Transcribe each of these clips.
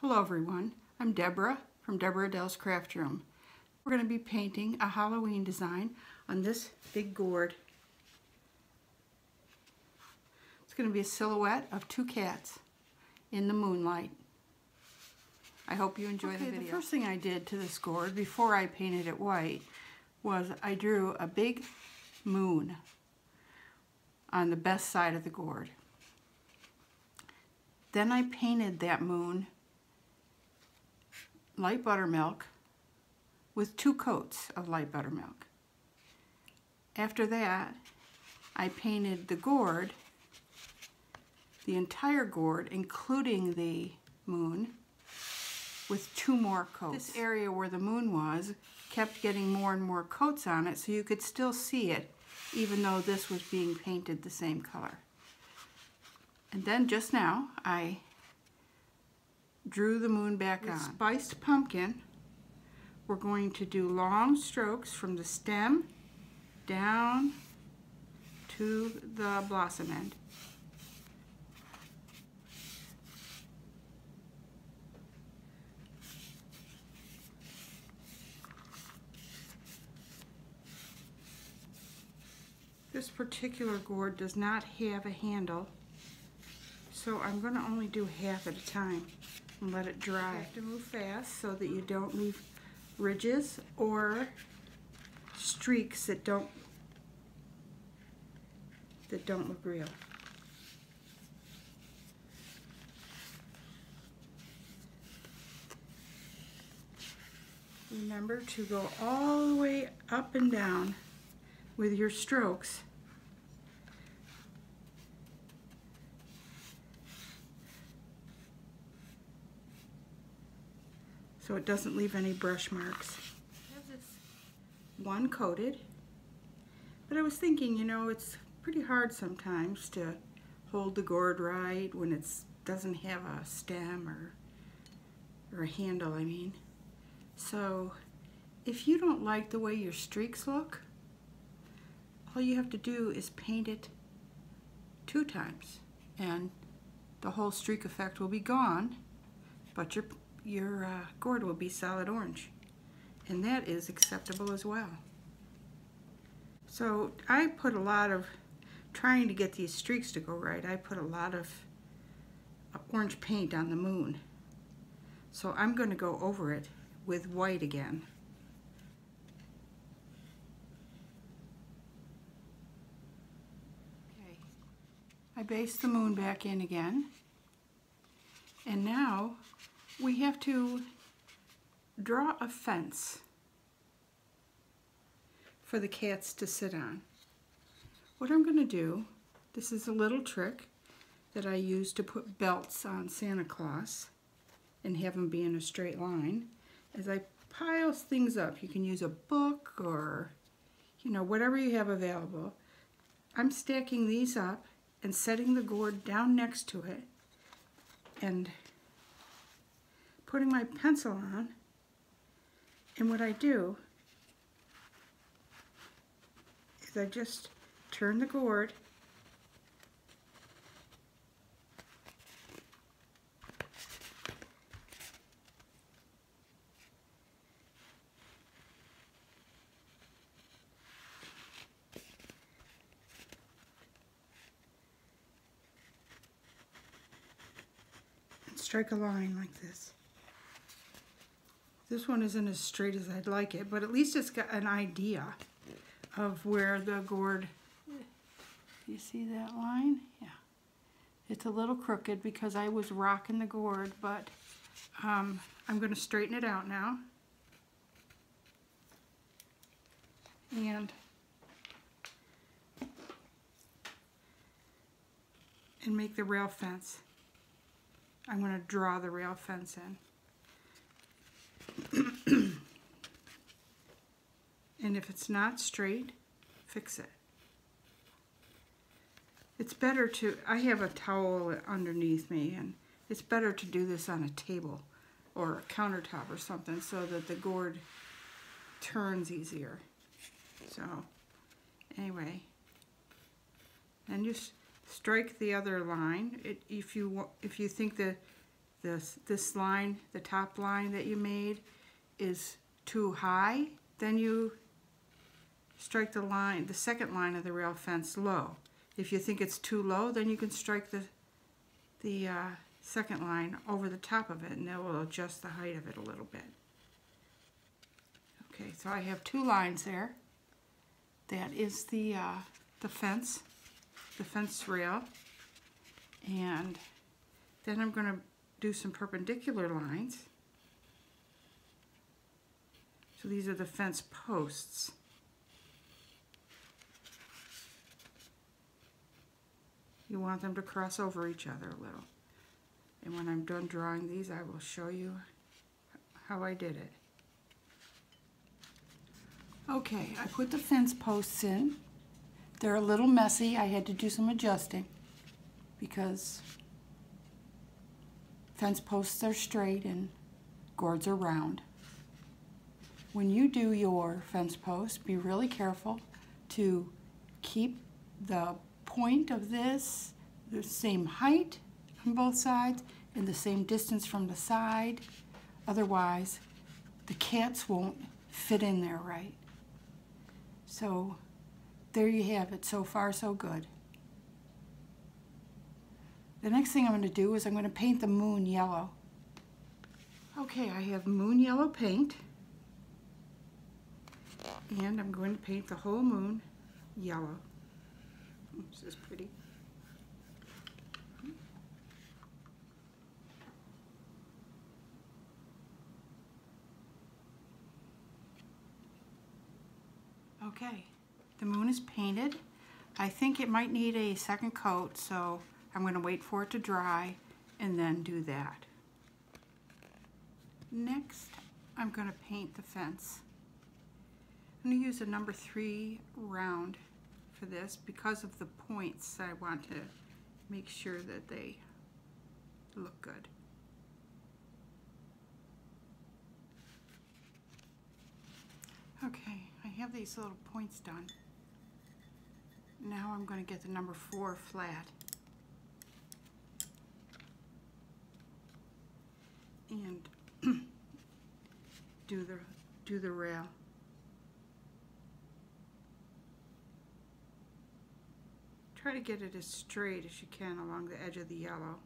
Hello everyone, I'm Deborah from Deborah Adele's Craft Room. We're going to be painting a Halloween design on this big gourd. It's going to be a silhouette of two cats in the moonlight. I hope you enjoy okay, the video. The first thing I did to this gourd before I painted it white was I drew a big moon on the best side of the gourd. Then I painted that moon light buttermilk with two coats of light buttermilk. After that, I painted the gourd, the entire gourd, including the moon, with two more coats. This area where the moon was kept getting more and more coats on it so you could still see it even though this was being painted the same color. And then just now, I drew the moon back With on. spiced pumpkin, we're going to do long strokes from the stem down to the blossom end. This particular gourd does not have a handle, so I'm going to only do half at a time and let it dry. You have to move fast so that you don't leave ridges or streaks that don't that don't look real. Remember to go all the way up and down with your strokes so it doesn't leave any brush marks. I have this one coated, but I was thinking, you know, it's pretty hard sometimes to hold the gourd right when it doesn't have a stem or, or a handle, I mean. So if you don't like the way your streaks look, all you have to do is paint it two times and the whole streak effect will be gone, but your your uh, gourd will be solid orange. And that is acceptable as well. So I put a lot of, trying to get these streaks to go right, I put a lot of uh, orange paint on the moon. So I'm going to go over it with white again. Okay, I based the moon back in again. And now we have to draw a fence for the cats to sit on. What I'm going to do, this is a little trick that I use to put belts on Santa Claus and have them be in a straight line. As I pile things up, you can use a book or, you know, whatever you have available. I'm stacking these up and setting the gourd down next to it and putting my pencil on, and what I do is I just turn the gourd and strike a line like this. This one isn't as straight as I'd like it, but at least it's got an idea of where the gourd, you see that line? Yeah. It's a little crooked because I was rocking the gourd, but um, I'm going to straighten it out now. And and make the rail fence. I'm going to draw the rail fence in. And if it's not straight, fix it. It's better to, I have a towel underneath me and it's better to do this on a table or a countertop or something so that the gourd turns easier. So anyway, and just strike the other line. It, if you if you think the this, this line, the top line that you made is too high, then you strike the line, the second line of the rail fence low. If you think it's too low, then you can strike the, the uh, second line over the top of it and that will adjust the height of it a little bit. Okay, so I have two lines there. That is the, uh, the fence, the fence rail. And then I'm gonna do some perpendicular lines. So these are the fence posts. You want them to cross over each other a little. And when I'm done drawing these, I will show you how I did it. Okay, I put the fence posts in. They're a little messy. I had to do some adjusting because fence posts are straight and gourds are round. When you do your fence post, be really careful to keep the point of this the same height on both sides and the same distance from the side. Otherwise, the cats won't fit in there right. So there you have it. So far, so good. The next thing I'm going to do is I'm going to paint the moon yellow. Okay, I have moon yellow paint. And I'm going to paint the whole moon yellow. This is pretty. Okay, the moon is painted. I think it might need a second coat, so I'm going to wait for it to dry and then do that. Next, I'm going to paint the fence. I'm going to use a number three round for this because of the points. I want to make sure that they look good. Okay, I have these little points done. Now I'm going to get the number four flat. And do the do the rail. Try to get it as straight as you can along the edge of the yellow.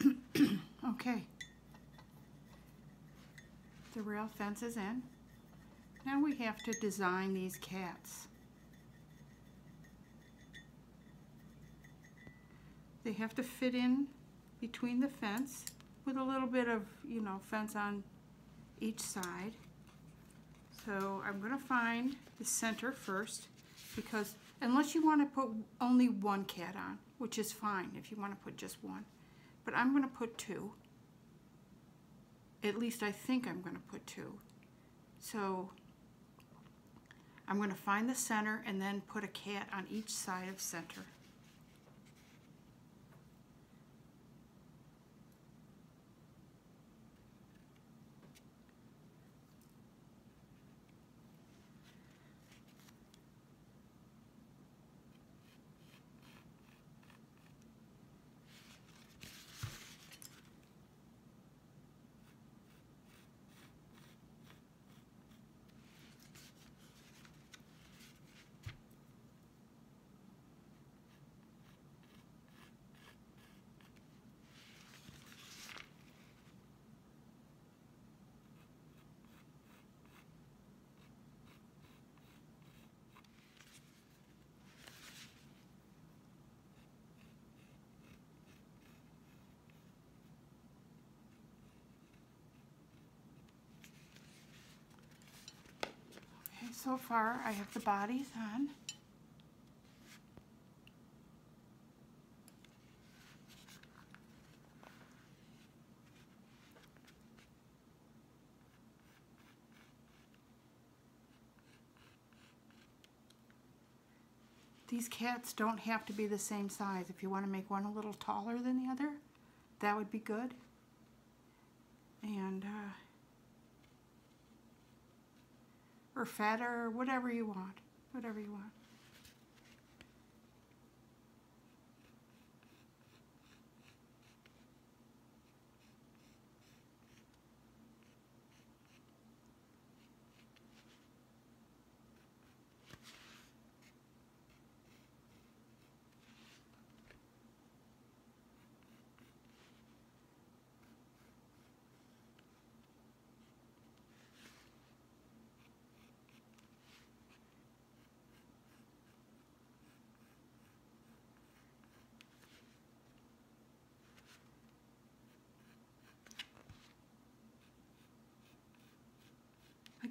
Okay. The rail fence is in. Now we have to design these cats. They have to fit in between the fence with a little bit of, you know, fence on each side. So I'm going to find the center first because unless you want to put only one cat on, which is fine if you want to put just one, but I'm going to put two. At least I think I'm going to put two. So I'm going to find the center and then put a cat on each side of center. So far I have the bodies on. These cats don't have to be the same size. If you want to make one a little taller than the other, that would be good. And, uh, or fatter, or whatever you want. Whatever you want.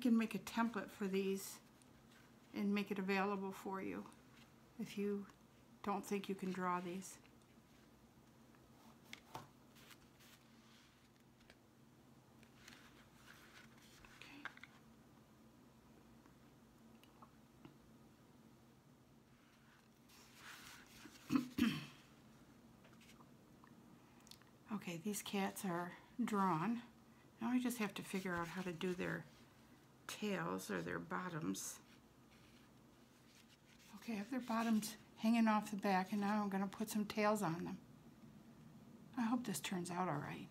Can make a template for these and make it available for you if you don't think you can draw these. Okay, these cats are drawn. Now I just have to figure out how to do their tails or their bottoms. Okay, I have their bottoms hanging off the back and now I'm going to put some tails on them. I hope this turns out all right.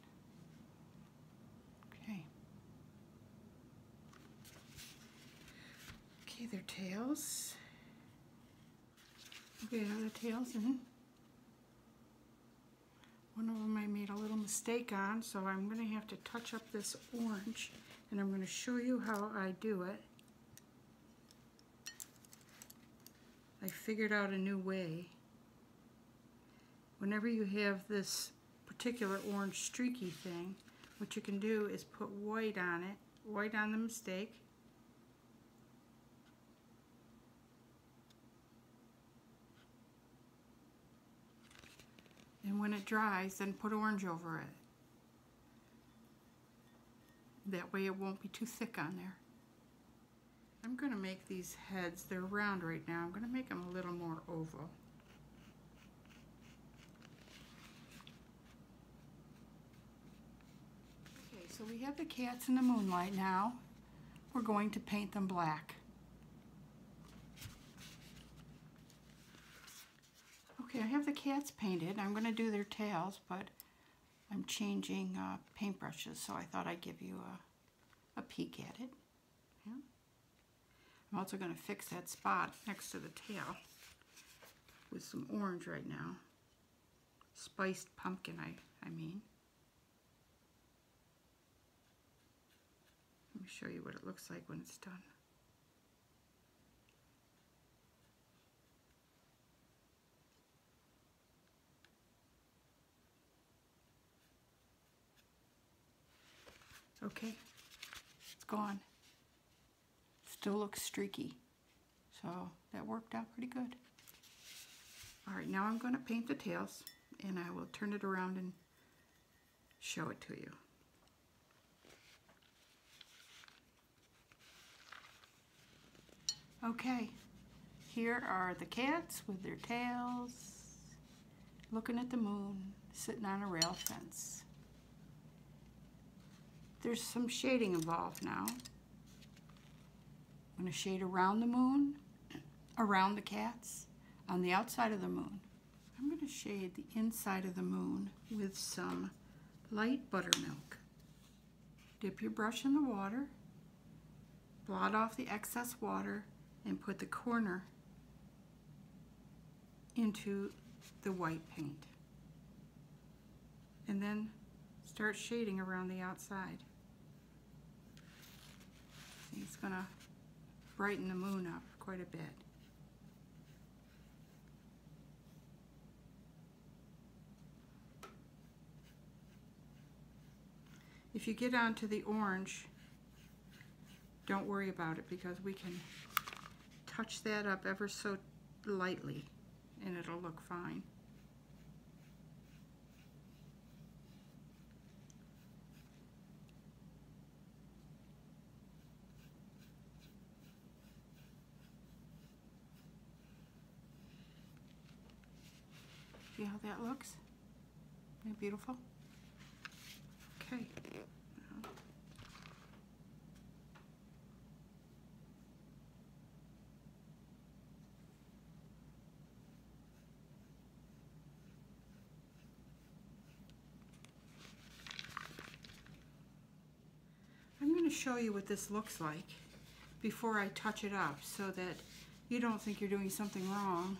Okay. Okay, their tails. Okay, now the tails in. One of them I made a little mistake on, so I'm going to have to touch up this orange, and I'm going to show you how I do it. I figured out a new way. Whenever you have this particular orange streaky thing, what you can do is put white on it, white on the mistake, And when it dries, then put orange over it. That way it won't be too thick on there. I'm going to make these heads, they're round right now, I'm going to make them a little more oval. Okay, so we have the cats in the moonlight now. We're going to paint them black. Okay, I have the cats painted. I'm going to do their tails, but I'm changing uh, paintbrushes, so I thought I'd give you a, a peek at it. Yeah. I'm also going to fix that spot next to the tail with some orange right now. Spiced pumpkin, I, I mean. Let me show you what it looks like when it's done. Okay, it's gone. Still looks streaky. So that worked out pretty good. All right, now I'm going to paint the tails and I will turn it around and show it to you. Okay, here are the cats with their tails, looking at the moon, sitting on a rail fence. There's some shading involved now. I'm going to shade around the moon, around the cats, on the outside of the moon. I'm going to shade the inside of the moon with some light buttermilk. Dip your brush in the water, blot off the excess water, and put the corner into the white paint. And then start shading around the outside. It's going to brighten the moon up quite a bit. If you get onto the orange, don't worry about it because we can touch that up ever so lightly and it'll look fine. See how that looks? Isn't it beautiful? Okay. I'm going to show you what this looks like before I touch it up so that you don't think you're doing something wrong.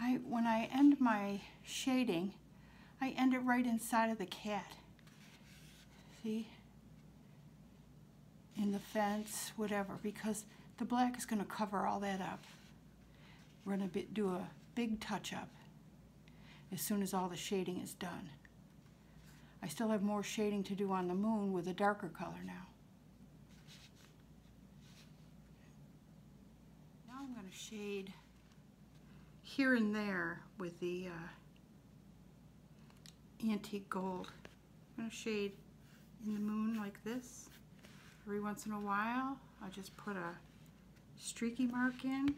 I, when I end my shading, I end it right inside of the cat. See? In the fence, whatever, because the black is going to cover all that up. We're going to do a big touch-up as soon as all the shading is done. I still have more shading to do on the moon with a darker color now. Now I'm going to shade here and there with the uh, antique gold. I'm going to shade in the moon like this. Every once in a while, I'll just put a streaky mark in.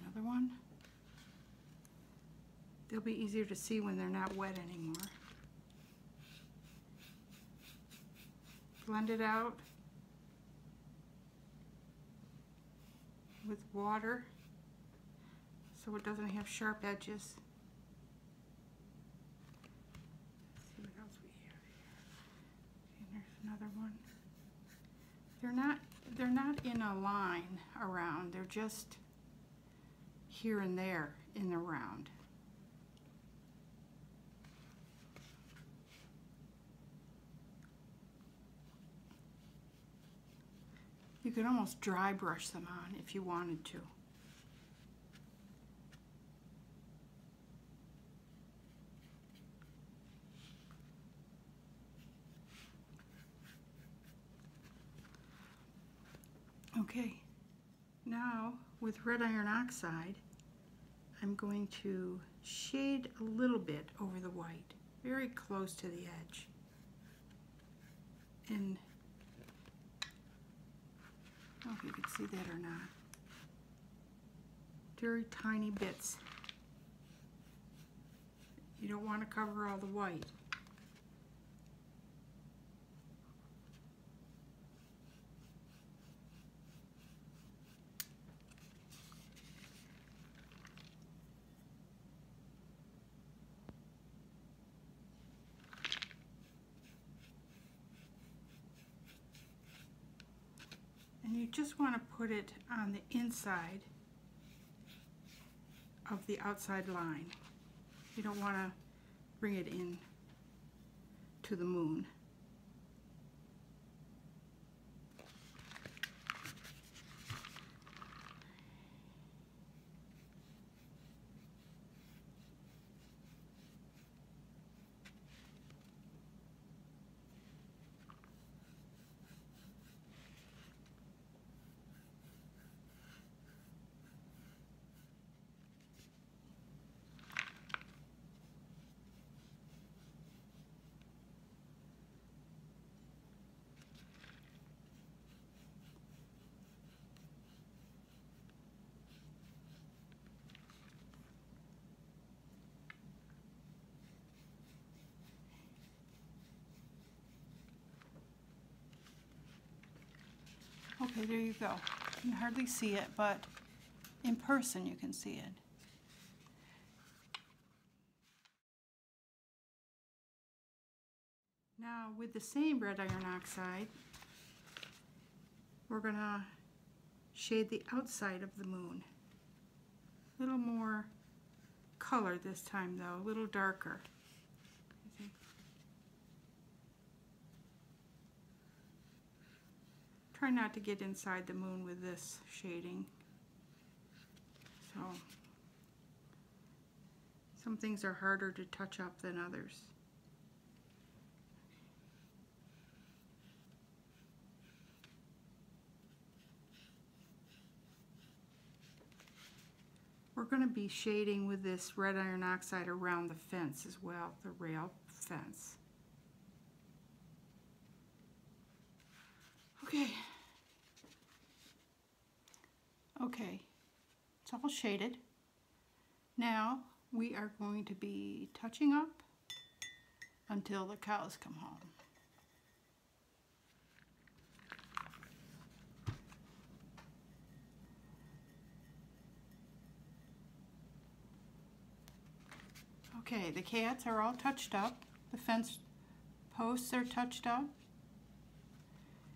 Another one. They'll be easier to see when they're not wet anymore. Blend it out with water so it doesn't have sharp edges. See what else we have here. There's another one. They're not they're not in a line around. They're just here and there in the round. You could almost dry brush them on if you wanted to. Okay, now with red iron oxide, I'm going to shade a little bit over the white, very close to the edge. And know if you can see that or not. Very tiny bits. You don't want to cover all the white. Just want to put it on the inside of the outside line. You don't want to bring it in to the moon. Okay, there you go. You can hardly see it, but in person you can see it. Now with the same red iron oxide, we're gonna shade the outside of the moon. A little more color this time though, a little darker. Try not to get inside the moon with this shading. So, some things are harder to touch up than others. We're going to be shading with this red iron oxide around the fence as well, the rail fence. Okay. Okay, it's all shaded. Now we are going to be touching up until the cows come home. Okay, the cats are all touched up. The fence posts are touched up.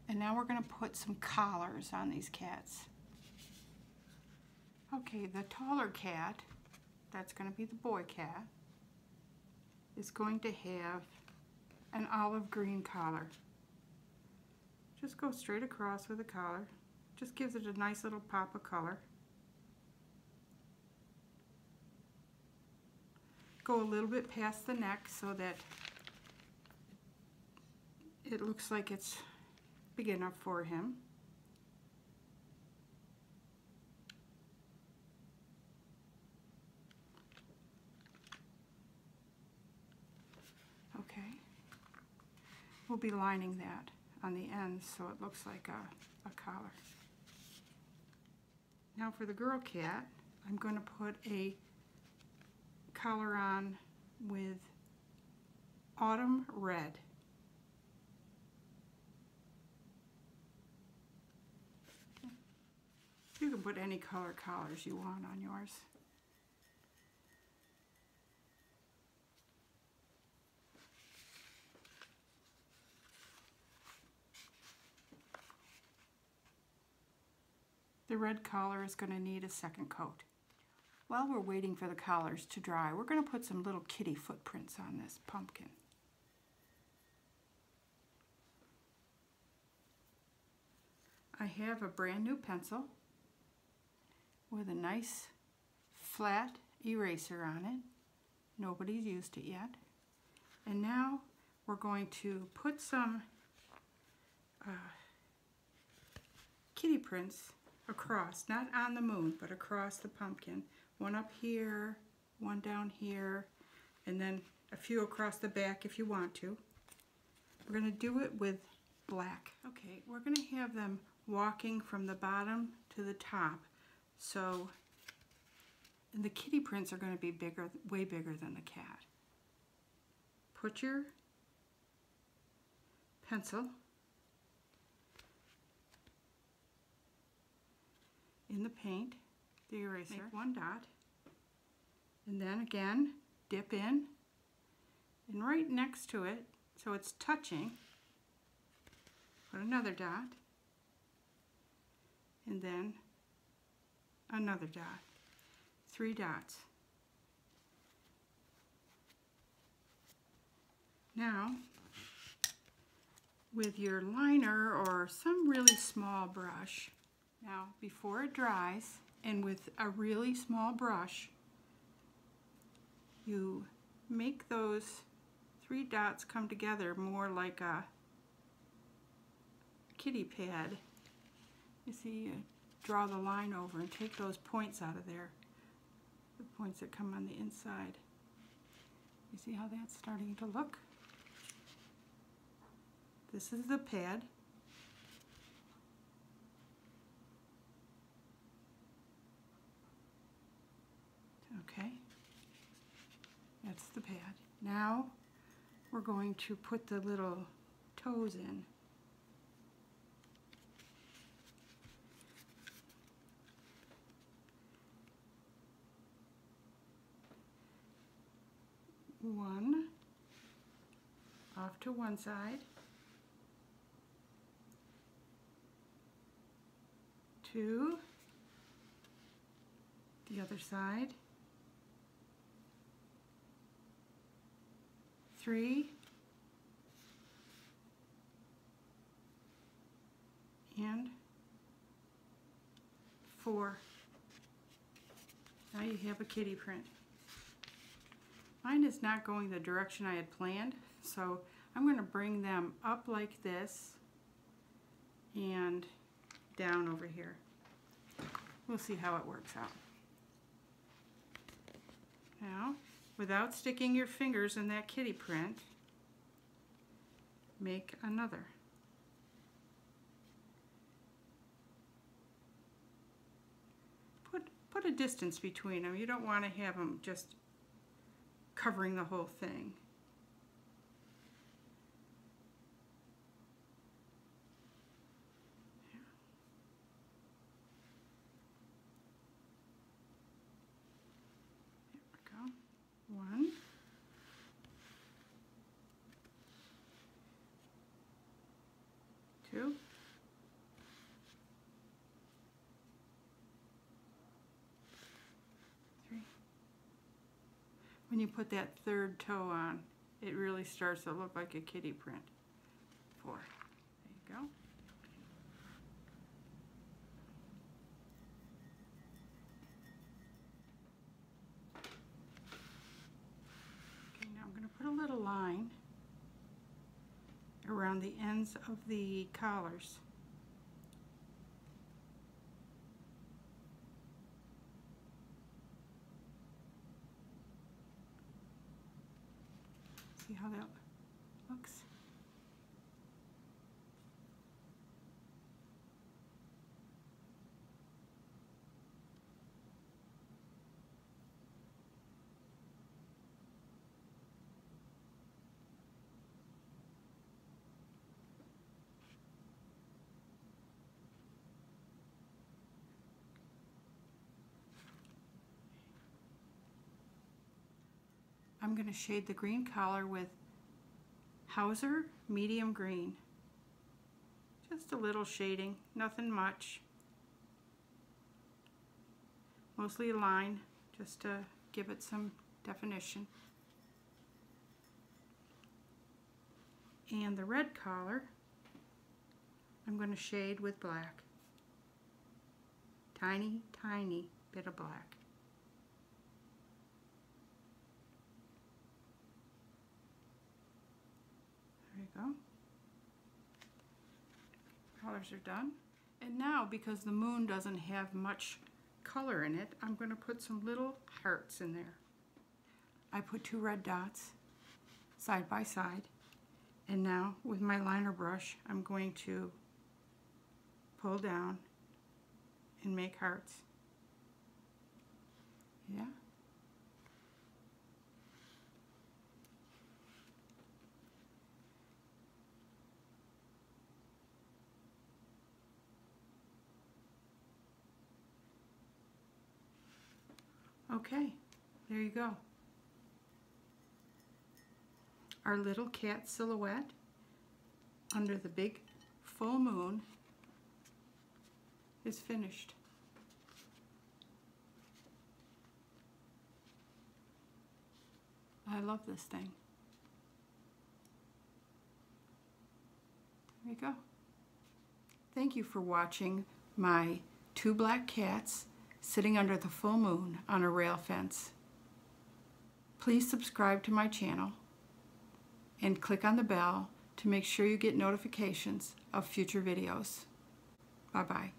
And now we're going to put some collars on these cats. Okay, the taller cat, that's going to be the boy cat, is going to have an olive green collar. Just go straight across with the collar. Just gives it a nice little pop of color. Go a little bit past the neck so that it looks like it's enough for him. Okay. We'll be lining that on the ends so it looks like a, a collar. Now for the girl cat, I'm going to put a collar on with autumn red. You can put any color collars you want on yours. The red collar is going to need a second coat. While we're waiting for the collars to dry, we're going to put some little kitty footprints on this pumpkin. I have a brand new pencil with a nice flat eraser on it. Nobody's used it yet. And now we're going to put some uh, kitty prints across, not on the moon, but across the pumpkin. One up here, one down here, and then a few across the back if you want to. We're going to do it with black. Okay, we're going to have them walking from the bottom to the top. So the kitty prints are going to be bigger, way bigger than the cat. Put your pencil in the paint, the eraser, make one dot, and then again dip in, and right next to it, so it's touching, put another dot, and then another dot, three dots. Now, with your liner or some really small brush, now before it dries, and with a really small brush, you make those three dots come together more like a kitty pad you see, draw the line over and take those points out of there, the points that come on the inside. You see how that's starting to look? This is the pad. Okay, that's the pad. Now we're going to put the little toes in. One. Off to one side, two, the other side, three, and four. Now you have a kitty print. Mine is not going the direction I had planned, so I'm going to bring them up like this and down over here. We'll see how it works out. Now, without sticking your fingers in that kitty print, make another. put put a distance between them. You don't want to have them just covering the whole thing. There we go. One. Two. Three. When you put that third toe on, it really starts to look like a kitty print. Four. There you go. Okay, now I'm going to put a little line around the ends of the collars. That looks? I'm going to shade the green collar with Hauser medium green. Just a little shading, nothing much. Mostly a line, just to give it some definition. And the red collar, I'm going to shade with black. Tiny, tiny bit of black. There you go. Colors are done. And now, because the moon doesn't have much color in it, I'm going to put some little hearts in there. I put two red dots side by side. And now, with my liner brush, I'm going to pull down and make hearts. Yeah. Okay, there you go. Our little cat silhouette under the big full moon is finished. I love this thing. There you go. Thank you for watching my two black cats sitting under the full moon on a rail fence. Please subscribe to my channel and click on the bell to make sure you get notifications of future videos. Bye-bye.